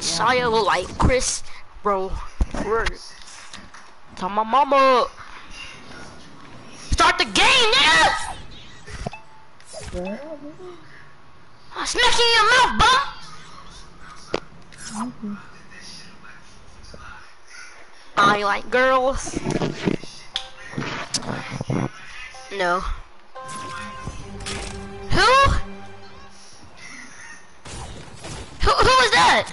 Saya look like Chris, bro. Word. Tell my mama. Start the game, nigga! Ah, I'm smacking your mouth, bum! I like girls. No. Who? Who, who was that?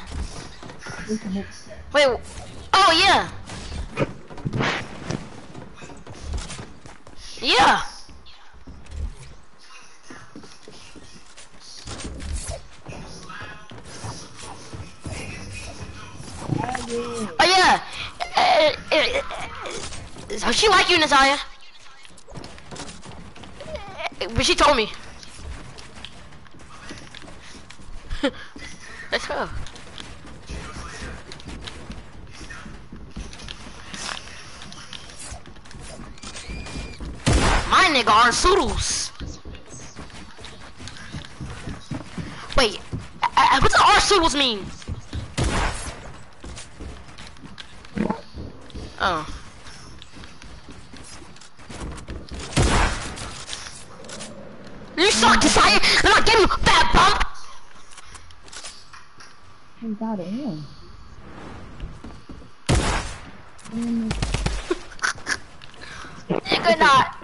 Wait, oh yeah. Yeah. Oh yeah. Uh, uh, uh, uh, she like you, Natalia? But she told me. Let's go. My nigga are Soodles. Wait, what does R mean? Oh. You suck, Desire! Then I'll give you fat bump! I got it in. Nigga not.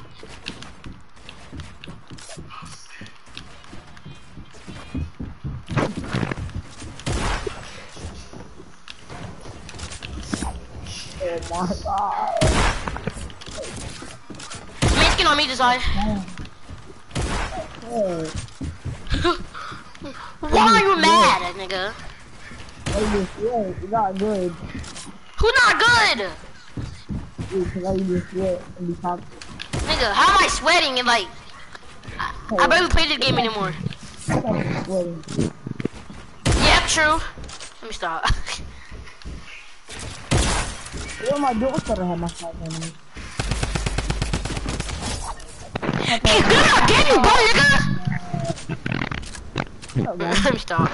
Oh my god. Main skin on me, Desire. Why are you mad, nigga? Oh. You're not good. Who not good? You can let you sweat and be confident. Nigga, how am I sweating and like... I, I barely play this game anymore. Yeah, true. Let me stop. What am I doing? What's better have my shotgun on? hey, get out, get you, boy, nigga! Oh. Let me stop.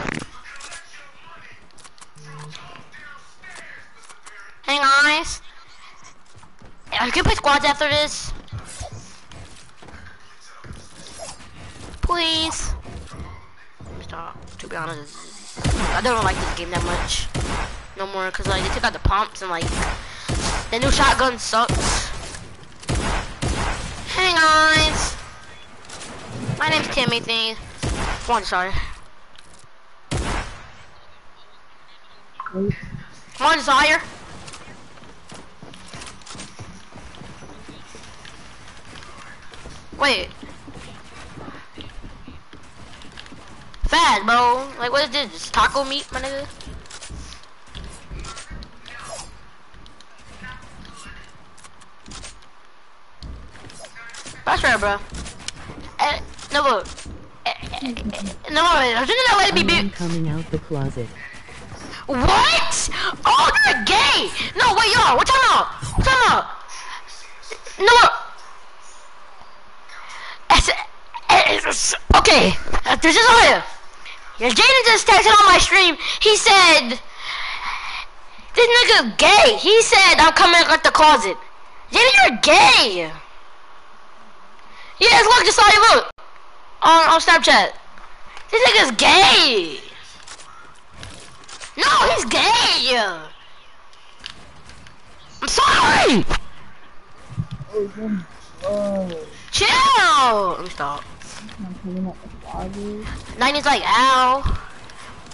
Hey guys. I can play squads after this. Please. Stop. To be honest, I don't like this game that much. No more, cause like they took out the pumps and like the new shotgun sucks. Hey guys. My name's Timothy. One, sorry. Wait, Come Wait. Fast, bro. Like, what is this? Taco meat, my nigga? That's right, bro. Eh, no, but, eh, eh, eh, no, wait, I shouldn't let it be I'm big. coming out the closet. What? Oh, you're gay! No, wait, y'all. What time out? What time out? No. It's, it's, okay, uh, this is all. Yeah, Jaden just texted on my stream. He said, "This nigga gay." He said, "I'm coming out the closet." Jaden, you're gay. Yes, look, just saw you look on on Snapchat. This nigga's gay. No, he's gay. I'm sorry. oh, then, oh, Chill. Let me stop. I'm up the closet. 90's like ow.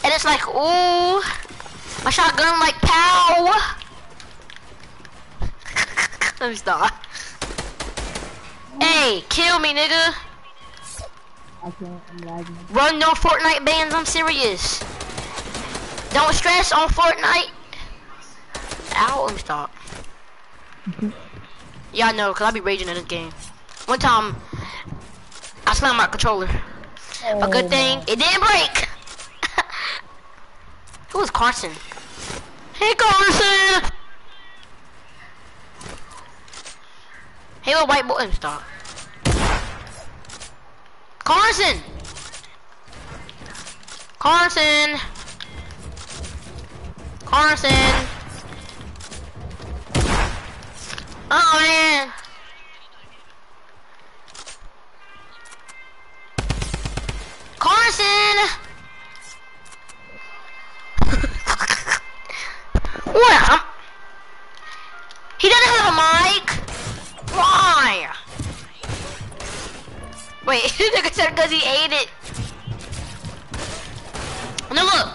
And it's like ooh. My shotgun like pow. Let me stop. Hey, kill me, nigga. I can't, I'm lagging. Run no Fortnite bans, I'm serious. Don't stress on Fortnite. Ow, let me stop. yeah, I know, cause I'll be raging in this game. One time, I slammed my controller. A good Oh, thing, it didn't break. Who was Carson? Hey, Carson! Hey, little white boy, stop. Carson! Carson. Carson. Oh man. Because he ate it. No, look.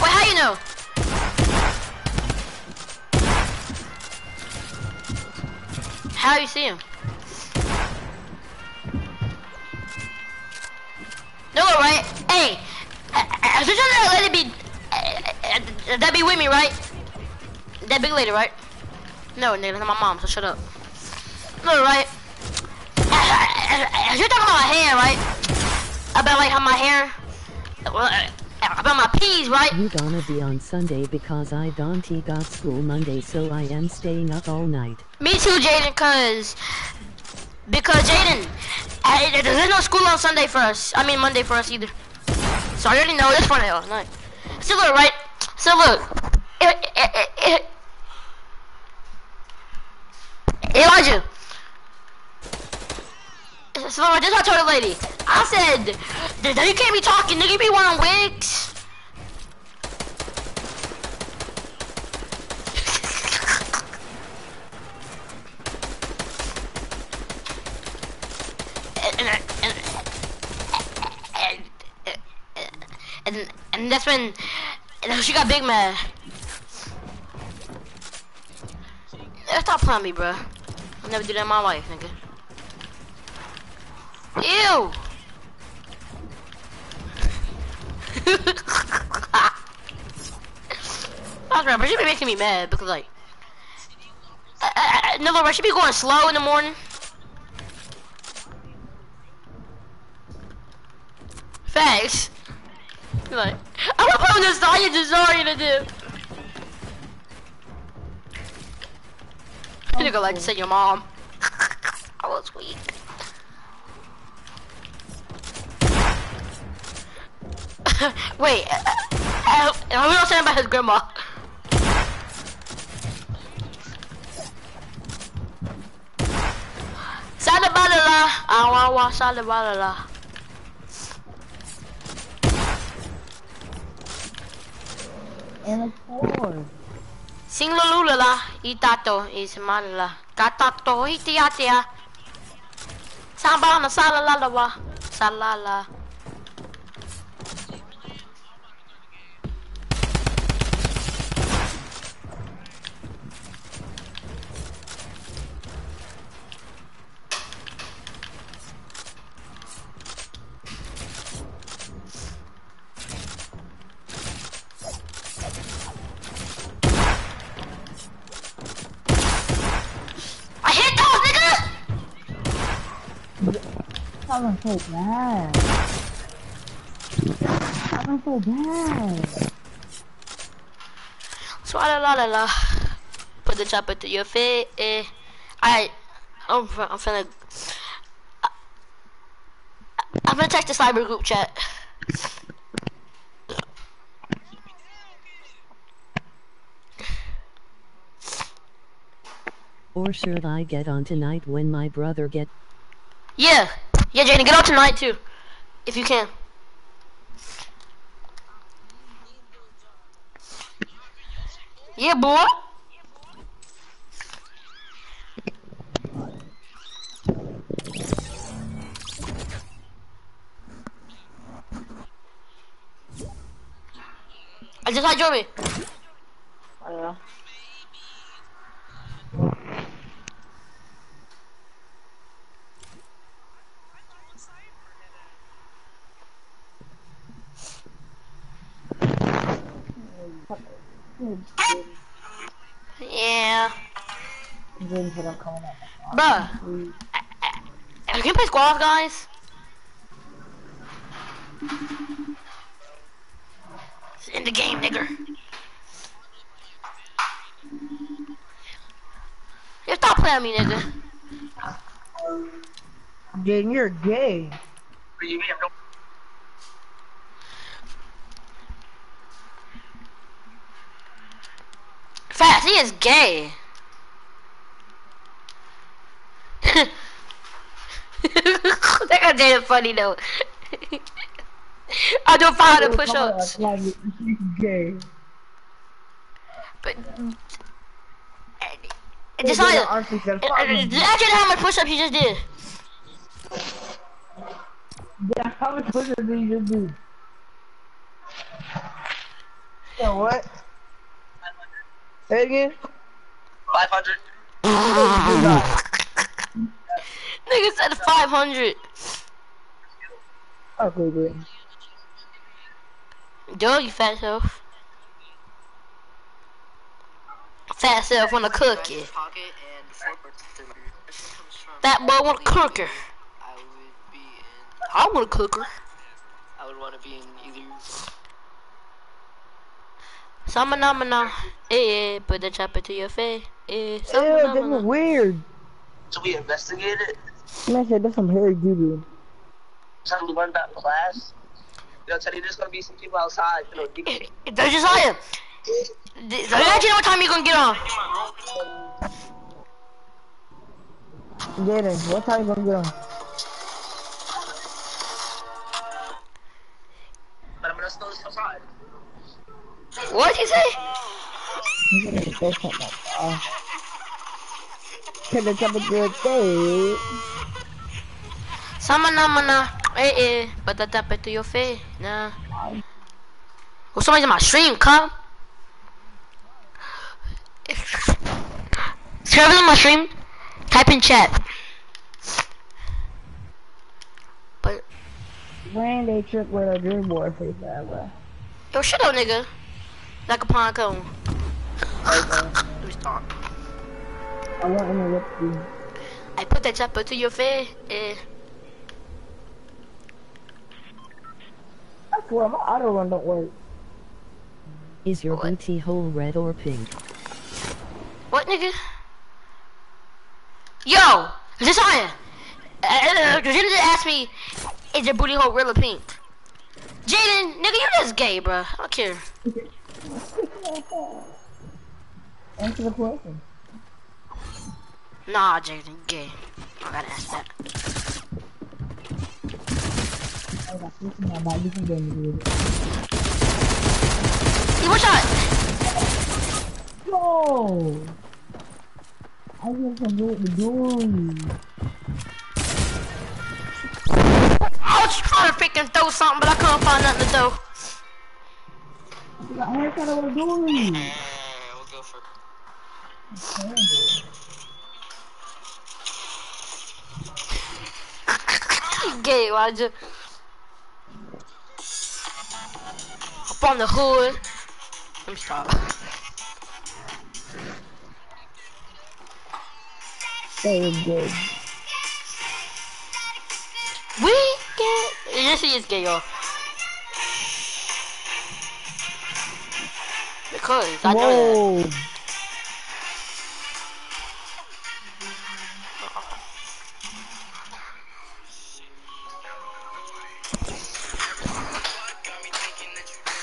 Wait, how you know? How you see him? No, right? Hey, I it be. Uh, that be with me, right? That big lady, right? No, nigga, that's my mom, so shut up. No, right? You're talking about my hair, right? About like how my hair, about my peas, right? You gonna be on Sunday because I don't got school Monday so I am staying up all night. Me too, Jaden, cause because Jaden, uh, there's no school on Sunday for us. I mean Monday for us either. So I already know this one. Oh, night. So look, right? So look, it, it, it, Elijah. So I told the lady. I said, you can't be talking, nigga. You be wearing wigs. and, and, and, and that's when and she got big mad. Stop playing me, bro. I'll never do that in my life, nigga. Ew! That's right, but she be making me mad because like, uh, no, bro, should be going slow in the morning. Thanks. Like, I'm gonna put on this diet just sorry to do. I'm gonna go like to say your mom. I was weak. Wait, uh, uh, uh, we don't say about his grandma. Salabalala, awawa salabalala. And four. Sing lulula, itato is malala. Katato itiatia. Samba na salalalawa. Salala. I hit those, nigga! That was so bad. That was so bad. Swalla la la la. Put the chopper to your face. Eh. Alright. I'm, I'm finna. I- I'm gonna check the cyber group chat. Or should I get on tonight when my brother get Yeah. Yeah, Jaden, get out tonight too. If you can. Yeah, boy. I just had Joey. I don't know. Yeah. James said I'm coming up. Mm. Can you play squads, guys? It's in the game, nigger. You stop playing me, nigga. Jaden, you're gay. Yes, he is gay. that got Jada funny though. I do 500 push-ups. Like, gay. But Hey, just Jada, like, Archie said, uh, "Fuck me." actually how much push-ups you just did. Yeah, how much push ups did you just do? Yeah, what? Say again? 500. Nigga said 500. Okay, good. Duh, you fat self. Fat self wanna cook it. Pocket and four parts of the- That boy want a cooker. I would be in. I want a cooker. I would want to be in either. Samana eh, put the chopper to your face. Eh, Ew, this is samana weird. So we investigated. Man said that's some hairy doo Time we learned that in class. You know, Teddy, there's gonna be some people outside. You know, digging. There's just higher. So you know what time you're gonna get on. Get Jaden, what time you gonna get on? But I'm gonna still outside. What he say? You gonna say something like that. Can the jump into your face? Samana mana, eh eh, put the chopper to your face. Nah. Well, somebody's in my stream, come. Whoever's in my stream, type in chat. But When they trick with a dream boy face that way. yo, shut up, nigga. Like a pine cone. Let me stop. I want to interrupt you. I put that chopper to your face. Eh. I swear, my auto run don't work. Is your What? booty hole red or pink? What, nigga? Yo, is this on? Uh, Jaden just asked me, is your booty hole real or pink? Jaden, nigga, you just gay, bro. I don't care. Answer the question. Nah, Jaden, gay. I gotta ask that. I got this in my body. You can get me with it. He one shot. Yo! I just some what to do. I was trying to freaking throw something, but I couldn't find nothing to throw. I heard what I was doing. Eh, we'll go for. You gay, why'd you? Up on the hood. Let me stop. That was good. We get. Yes, he is gay, y'all. Because I know that. Whoa!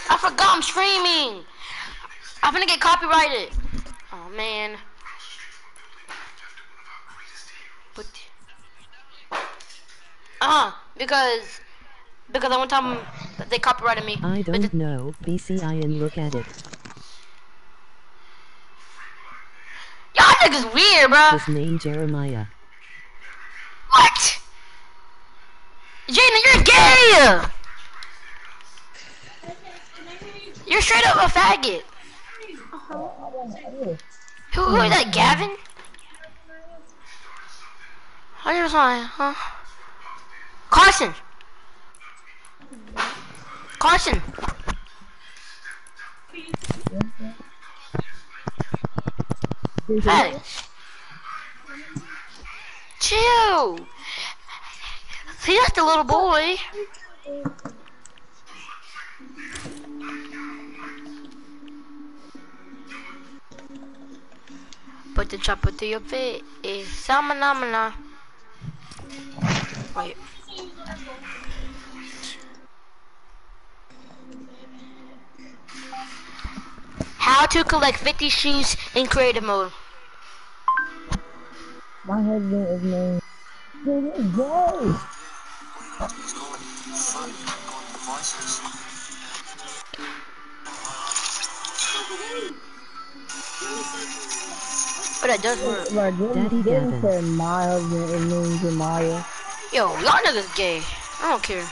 I forgot I'm streaming. I'm gonna get copyrighted. Oh man. But uh huh, because because I one time they copyrighted me. I don't know, BCI and look at it. Y'all weird, bro. His name Jeremiah. What? Jaden, you're gay. You're straight up a faggot. Who, who is that, Gavin? I just want, huh? Carson. Carson. Hey. Chill. See, that's the little boy. Put the chopper to your face. Samanamana. Wait. How to collect 50 shoes in creative mode. My husband is named. Dude, it's gay. But that does work. Like, Daddy didn't, didn't Gavin. say my husband is named Jemiah. Yo, y'all niggas gay. I don't care.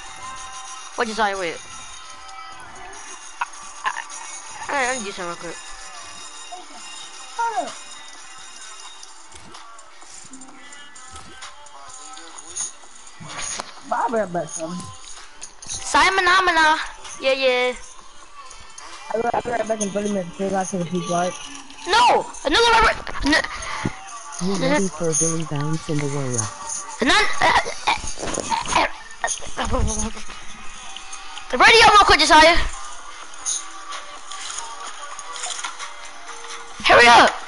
What you say with? Alright, let me do something real quick. I'll be right back, son. Simon Amina. Uh, yeah, yeah. I'll be right back in 30 minutes. Say I take a peek, right? No! Another rubber. N- You ready for Billy Bounce in the Wora? none. Uh, uh, Radio real quick, Josiah. Hurry up!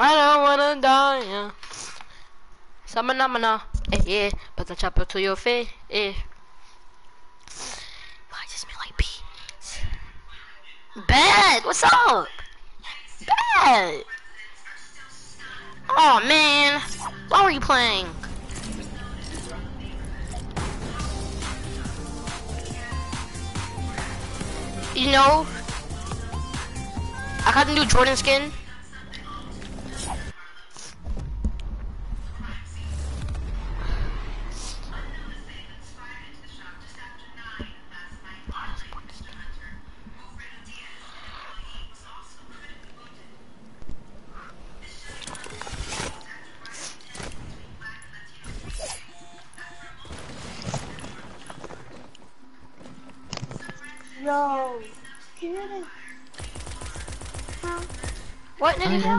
I don't wanna die. Yeah. Samana, eh, yeah, put the chopper to your face, eh. Why just smell like beans? Bad, what's up? Bad. Oh man, why were you playing? You know, I got the new Jordan skin.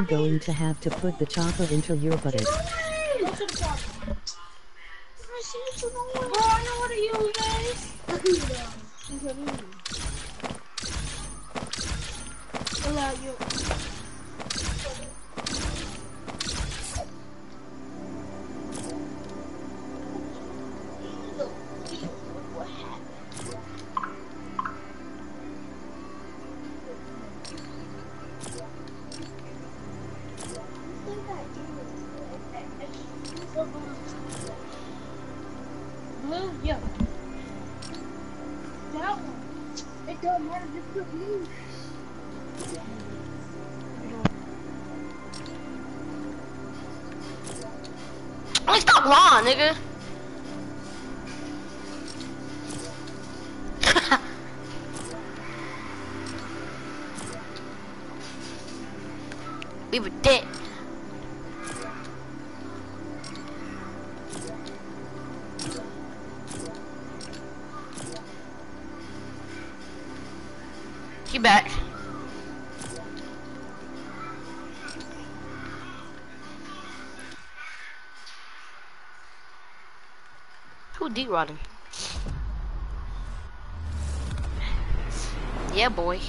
Going to have to put the chopper into your buttock. Yeah. That one. It don't matter, just put blue. Like stop lying, nigga. we were dead. Yeah, boy.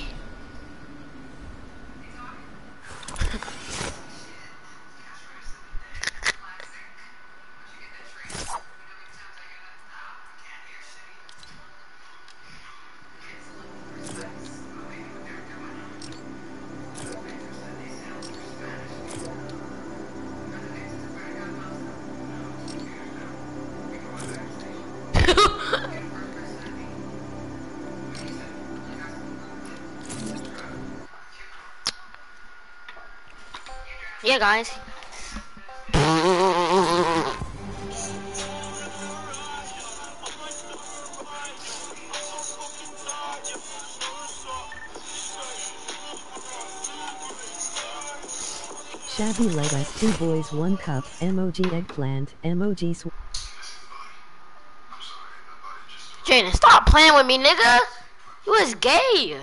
Yeah, guys. Shabby lettuce, two boys, one cup, emoji eggplant, emoji sw- Jaden, stop playing with me, nigga. You was gay.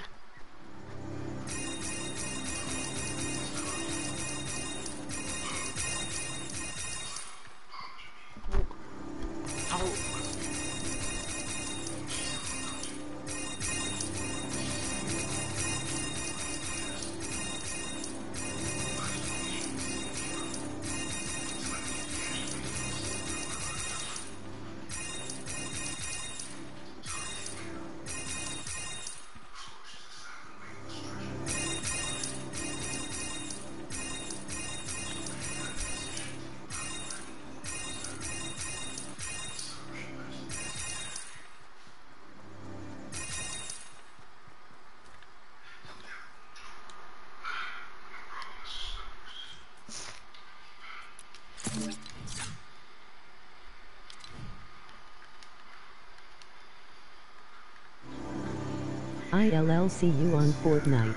ILL see you on Fortnite.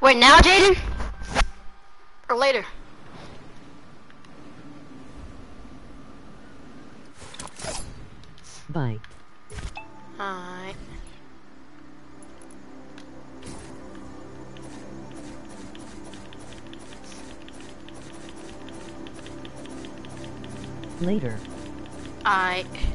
Wait, now, Jaden? Or later? Bye. Alright. Later. Alright.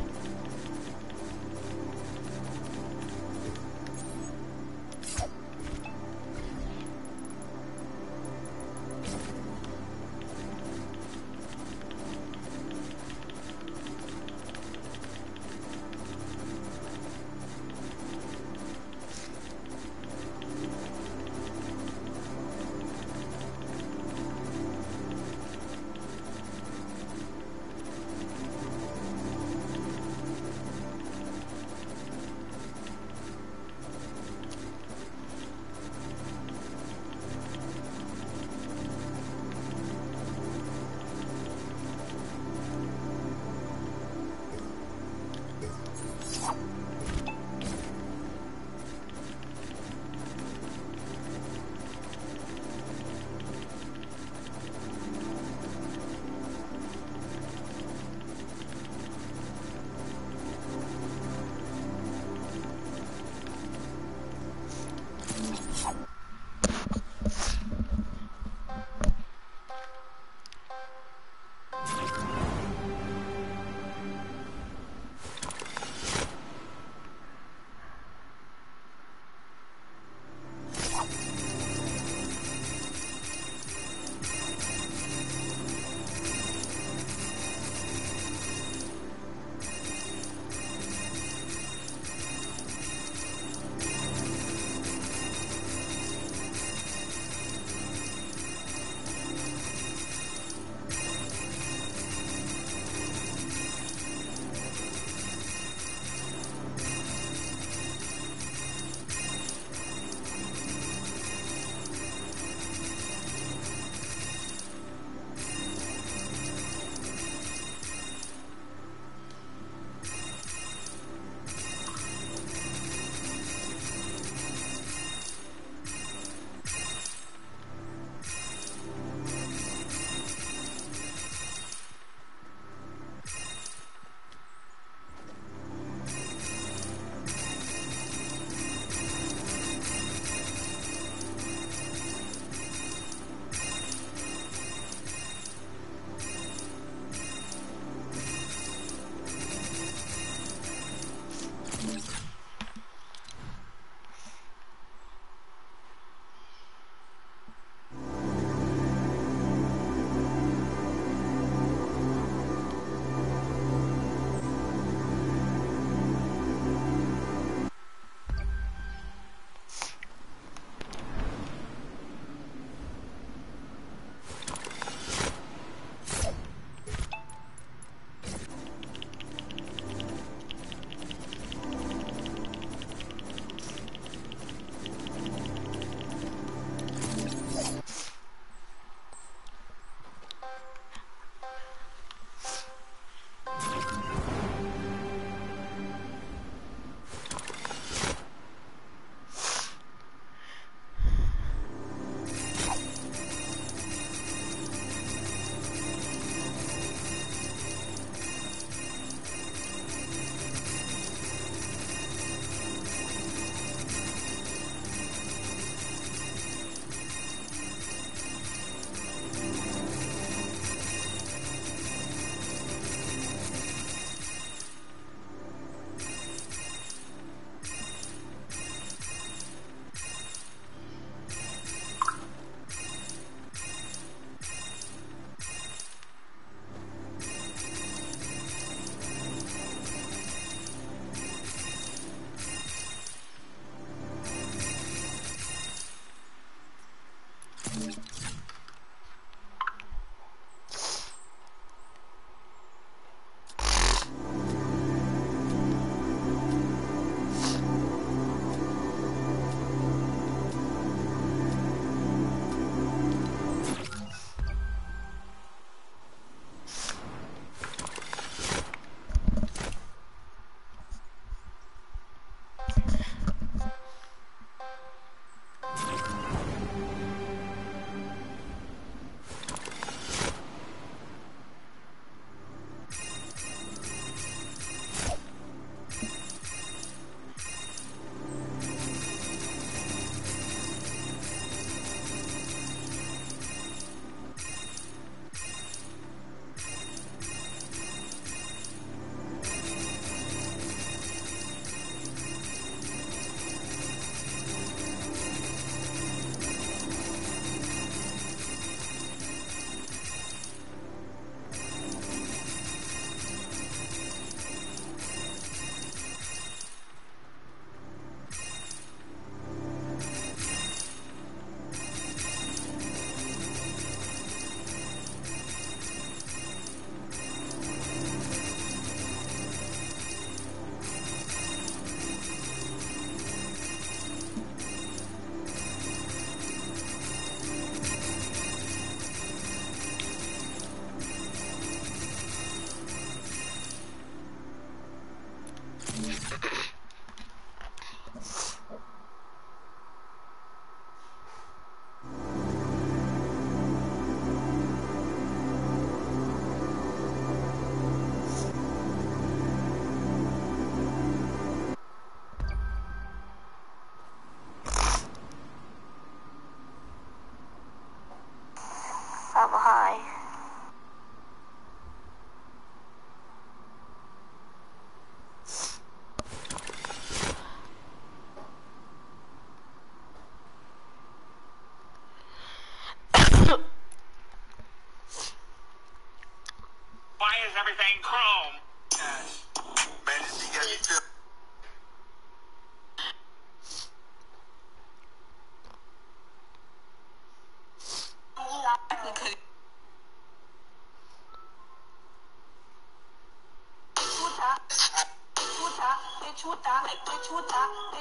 high.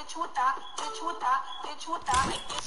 bitch with that, bitch with that, bitch with that.